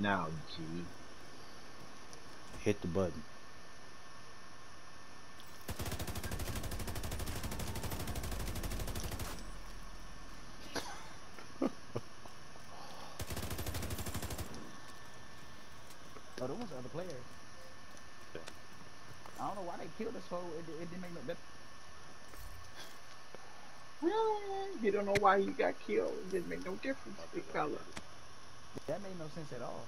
now, G. Hit the button. Oh, there was other players. I don't know why they killed us, fool. It, it didn't make no that, You don't know why he got killed. It didn't make no difference. The color. That made no sense at all.